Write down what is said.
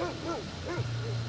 Ooh, ooh, ooh, ooh.